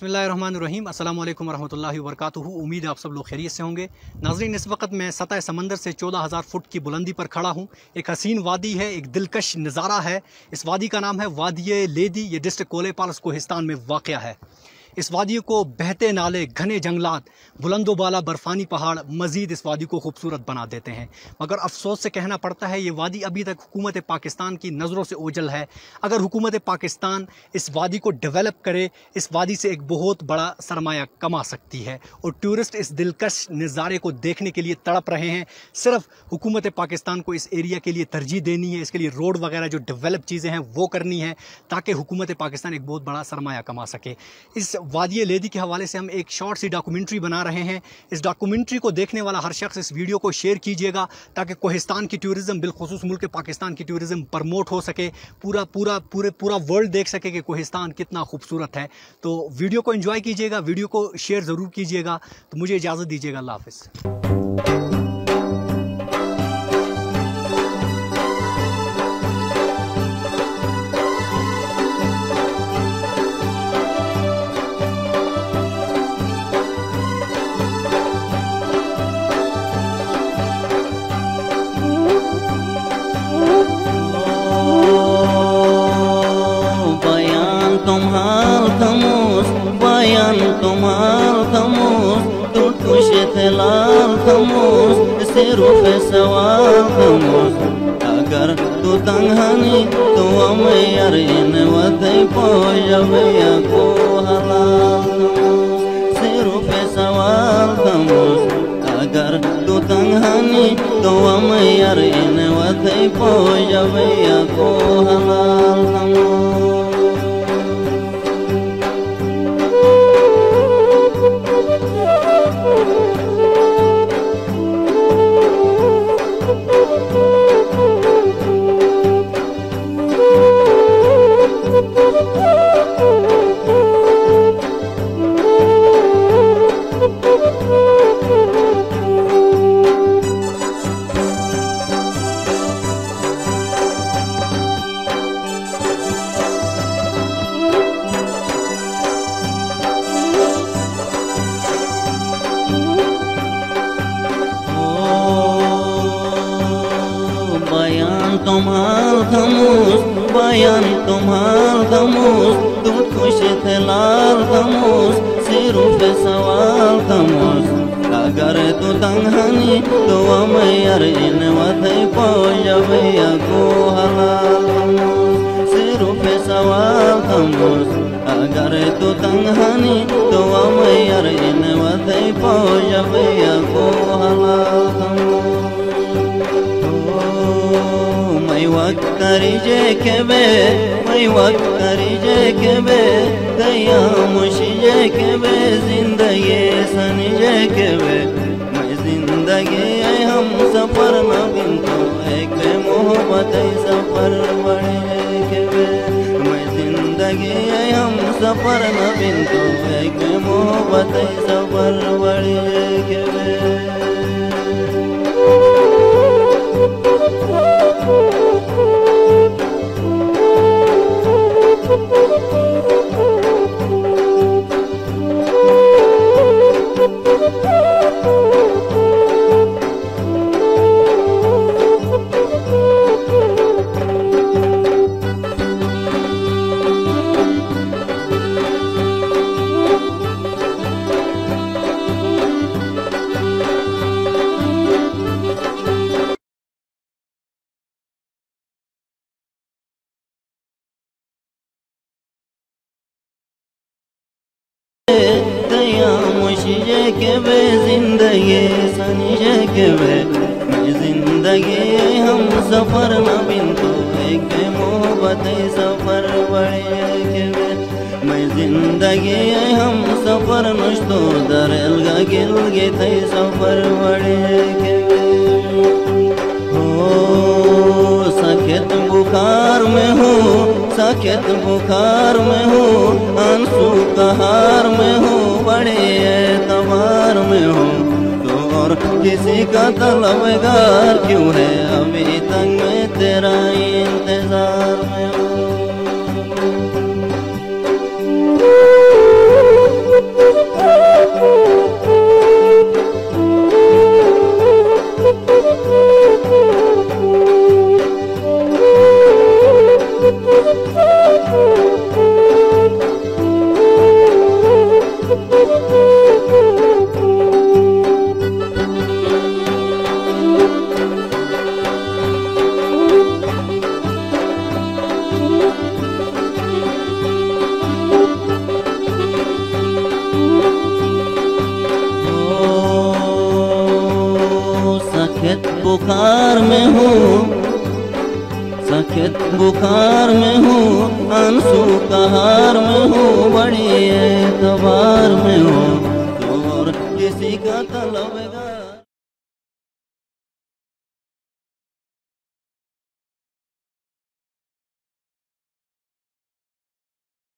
بسم اللہ الرحمن الرحیم۔ السلام علیکم ورحمۃ اللہ وبرکاتہ۔ امید آپ سب لوگ خیریت سے ہوں گے۔ ناظرین، اس وقت میں سطح سمندر سے چودہ ہزار فٹ کی بلندی پر کھڑا ہوں۔ ایک حسین وادی ہے، ایک دلکش نظارہ ہے۔ اس وادی کا نام ہے وادی لیدی۔ یہ ڈسٹرک کولے پالس کوہستان میں واقع ہے۔ اس وادی کو بہتے نالے گھنے جنگلات، بلند و بالا برفانی پہاڑ مزید اس وادی کو خوبصورت بنا دیتے ہیں۔ مگر افسوس سے کہنا پڑتا ہے، یہ وادی ابھی تک حکومت پاکستان کی نظروں سے اوجل ہے۔ اگر حکومت پاکستان اس وادی کو ڈیولپ کرے، اس وادی سے ایک بہت بڑا سرمایہ کما سکتی ہے۔ اور ٹورسٹ اس دلکش نظارے کو دیکھنے کے لیے تڑپ رہے ہیں۔ صرف حکومت پاکستان کو اس ایریا کے لیے ترجیح دینی ہے، اس کے لیے روڈ وغیرہ جو ڈیولپ چیزیں ہیں وہ کرنی ہے تاکہ حکومت پاکستان ایک بہت بڑا سرمایہ کما سکے۔ اس وادی لیدی کے حوالے سے ہم ایک شارٹ سی ڈاکومنٹری بنا رہے ہیں۔ اس ڈاکومنٹری کو دیکھنے والا ہر شخص اس ویڈیو کو شیئر کیجیے گا تاکہ کوہستان کی ٹورزم بالخصوص ملک پاکستان کی ٹورزم پرموٹ ہو سکے، پورا پورا، پورے، پورا ورلڈ دیکھ سکے کہ کوہستان کتنا خوبصورت ہے۔ تو ویڈیو کو انجوائے کیجیے گا، ویڈیو کو شیئر ضرور کیجیے گا۔ تو مجھے اجازت دیجیے گا، اللہ حافظ۔ لال خموش صرف سوال خموش اگر تو تنگانی تو ہمیں یرین ودی پوجبیا کو حلال خموش صرف سوال خموش اگر تو تنگانی تو ہمیں یرین ودی پوجبیا کو حلال تمہار خموش بیان تمہار خموش تو خوش تھے لال خموش صرف سوال خموش اگر تو تنگانی تو ہمیں یرین ودی پوجبیا کو حلال خموش صرف سوال خموش اگر تو تنگانی تو ہمیں یرین ودی پوجبیا کو حلال خموش وكر جيك به مي وكر جيك به ديامش جيك به زندگي سن جيك به مي زندگي هم سفر نبين تو ایک به محبت سفر وڑے به. مي زندگي هم سفر نبين تو ایک به محبت سفر وڑے به. کے زندگی سنجے کے میں زندگی۔ ہم سفر نہ بنتو، ایک محبت سفر بڑے کے میں۔ زندگی، ہم سفر نشتو، در الگا گل گے تے سفر بڑے کے ہو سکت بخار میں ہوں سکت بخار میں ہوں انسو کہار میں ہوں بڑے میں ہوں۔ تو اور کسی کا طلبگار کیوں ہے بخار میں ہوں سکھت بخار میں ہوں، آنسو کہار میں ہوں، بڑی اعتبار میں ہوں، اور کسی کا طلبگار